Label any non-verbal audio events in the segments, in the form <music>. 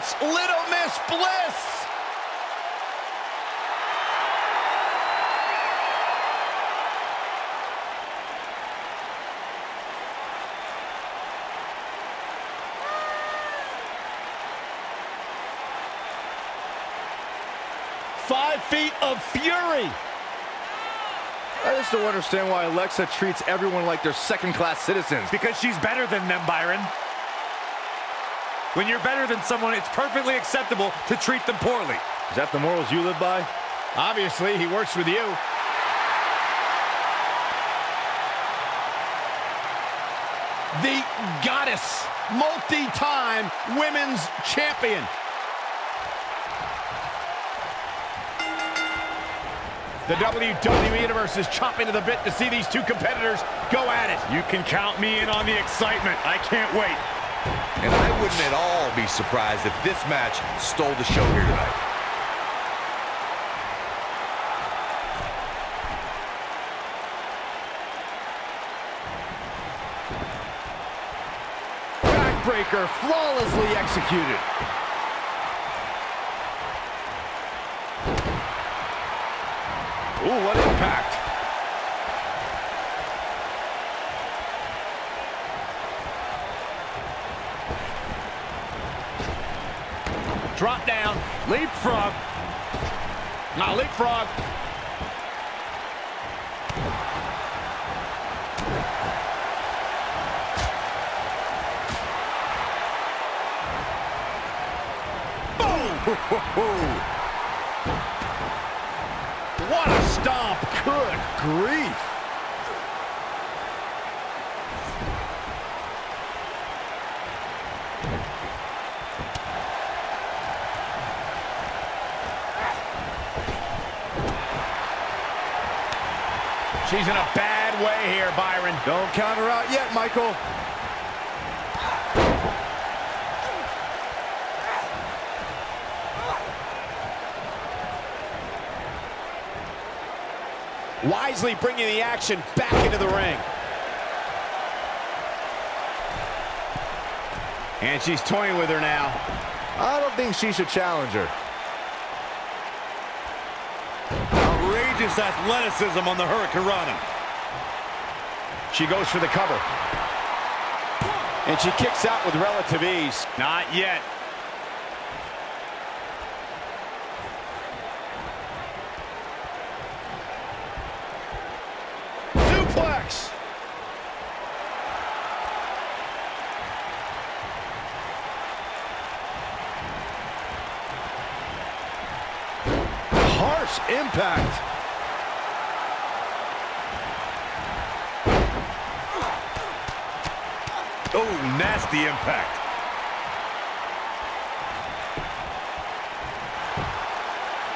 It's Little Miss Bliss. Five feet of fury. I just don't understand why Alexa treats everyone like they're second-class citizens. Because she's better than them, Byron. When you're better than someone, it's perfectly acceptable to treat them poorly. Is that the morals you live by? Obviously, he works with you. The goddess, multi-time women's champion. The WWE Universe is chomping to the bit to see these two competitors go at it. You can count me in on the excitement. I can't wait. And I wouldn't at all be surprised if this match stole the show here tonight. Backbreaker flawlessly executed. Ooh, what impact. Drop down, leapfrog. Now leapfrog. Boom! <laughs> what a stomp. Good grief. She's in a bad way here, Byron. Don't count her out yet, Michael. Wisely bringing the action back into the ring. And she's toying with her now. I don't think she should challenge her. Outrageous athleticism on the Hurricanrana. She goes for the cover. And she kicks out with relative ease. Not yet. Suplex. Harsh impact. Oh, nasty impact.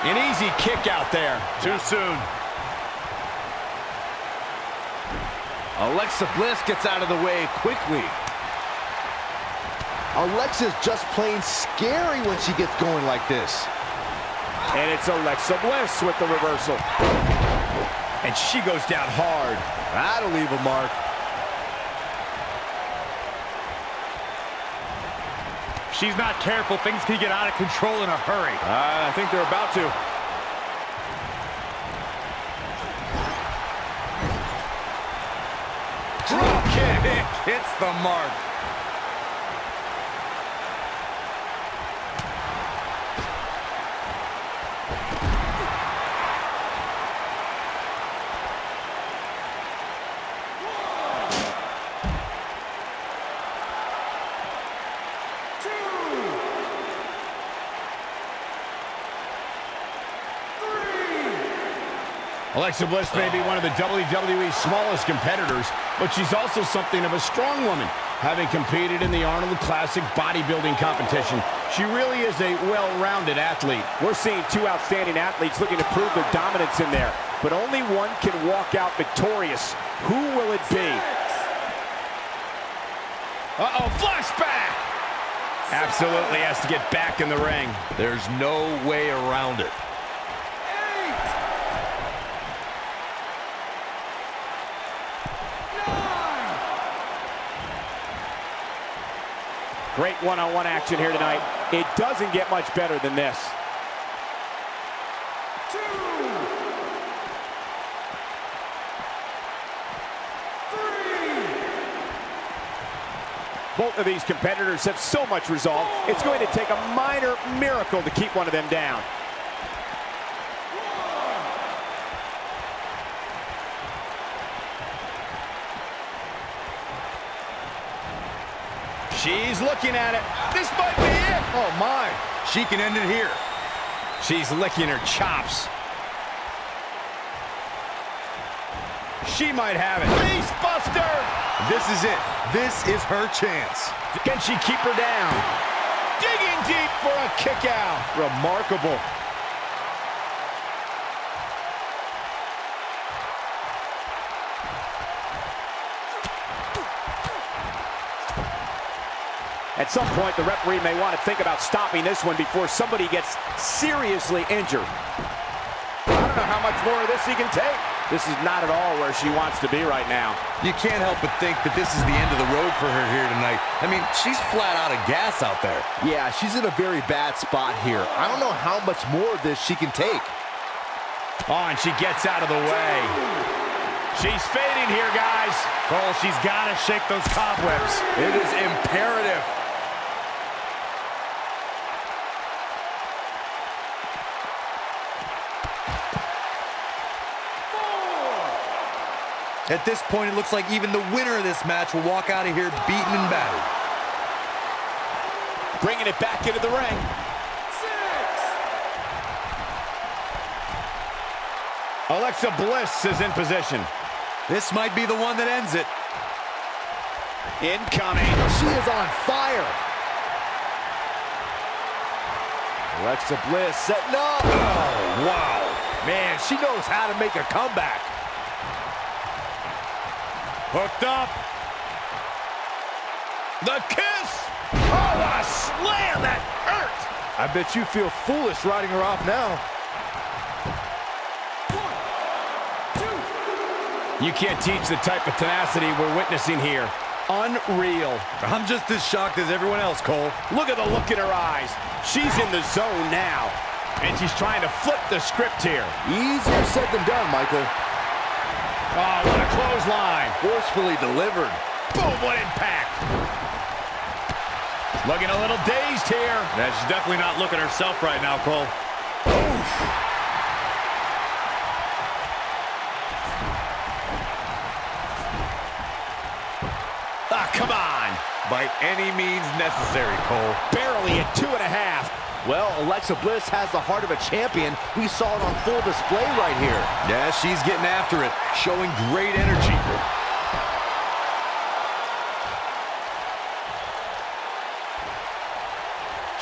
An easy kick out there. Too soon. Alexa Bliss gets out of the way quickly. Alexa's just plain scary when she gets going like this. And it's Alexa Bliss with the reversal. And she goes down hard. That'll leave a mark. She's not careful. Things can get out of control in a hurry. Uh, I think they're about to. Drop kick hits the mark. Alexa Bliss may be one of the WWE's smallest competitors, but she's also something of a strong woman. Having competed in the Arnold Classic bodybuilding competition, she really is a well-rounded athlete. We're seeing two outstanding athletes looking to prove their dominance in there, but only one can walk out victorious. Who will it be? Uh-oh, flashback! Absolutely has to get back in the ring. There's no way around it. Great one-on-one action here tonight. It doesn't get much better than this. Both of these competitors have so much resolve, it's going to take a minor miracle to keep one of them down. She's looking at it. This might be it. Oh, my. She can end it here. She's licking her chops. She might have it. Face buster. This is it. This is her chance. Can she keep her down? Digging deep for a kick out. Remarkable. At some point, the referee may want to think about stopping this one before somebody gets seriously injured. I don't know how much more of this he can take. This is not at all where she wants to be right now. You can't help but think that this is the end of the road for her here tonight. I mean, she's flat out of gas out there. Yeah, she's in a very bad spot here. I don't know how much more of this she can take. Oh, and she gets out of the way. She's fading here, guys. Cole, she's got to shake those cobwebs. It is imperative. At this point, it looks like even the winner of this match will walk out of here beaten and battered. Bringing it back into the ring. Alexa Bliss is in position. This might be the one that ends it. Incoming. She is on fire. Alexa Bliss setting up. Oh, wow. Man, she knows how to make a comeback. Hooked up. The kiss. Oh, what a slam. That hurt. I bet you feel foolish riding her off now. You can't teach the type of tenacity we're witnessing here. Unreal. I'm just as shocked as everyone else, Cole. Look at the look in her eyes. She's in the zone now. And she's trying to flip the script here. Easier said than done, Michael. Oh, what a clothesline. Forcefully delivered. Boom, what impact. Looking a little dazed here. Yeah, she's definitely not looking herself right now, Cole. Ah, come on. By any means necessary, Cole. Barely at two and a half. Well, Alexa Bliss has the heart of a champion. We saw it on full display right here. Yeah, she's getting after it, showing great energy.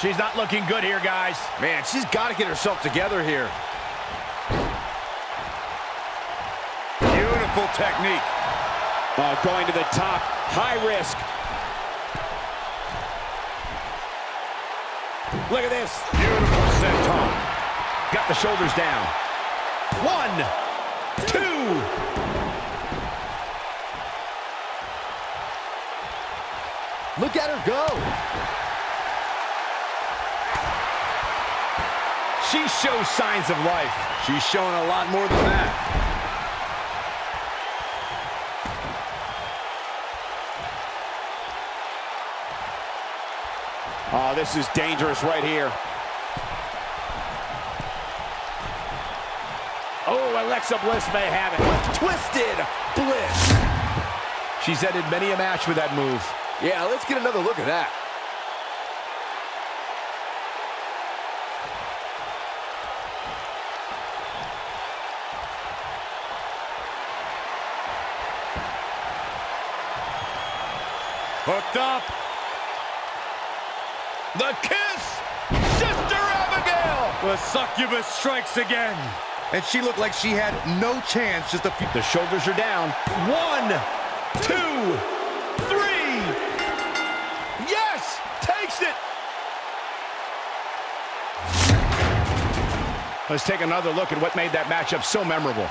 She's not looking good here, guys. Man, she's got to get herself together here. Beautiful technique. Uh, going to the top, high risk. Look at this. Beautiful senton. Got the shoulders down. One, two. Look at her go. She shows signs of life. She's showing a lot more than that. Oh, this is dangerous right here. Oh, Alexa Bliss may have it. Twisted Bliss. She's ended many a match with that move. Yeah, let's get another look at that. Hooked up. The kiss! Sister Abigail! The succubus strikes again. And she looked like she had no chance just a few... The shoulders are down. One, two, three. Yes! Takes it! Let's take another look at what made that matchup so memorable.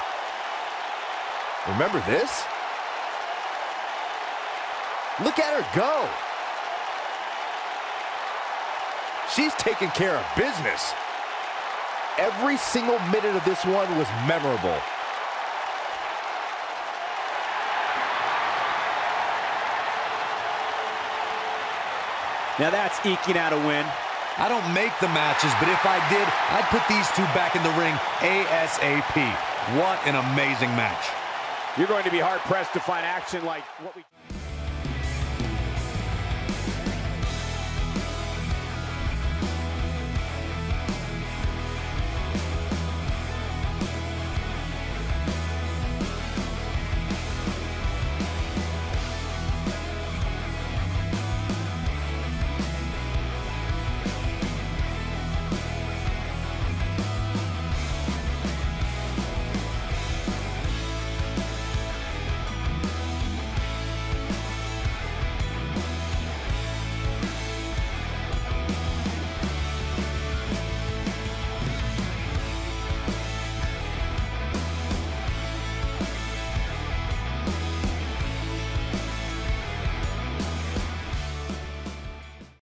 Remember this? Look at her go. She's taking care of business. Every single minute of this one was memorable. Now that's eking out a win. I don't make the matches, but if I did, I'd put these two back in the ring ASAP. What an amazing match. You're going to be hard-pressed to find action like what we...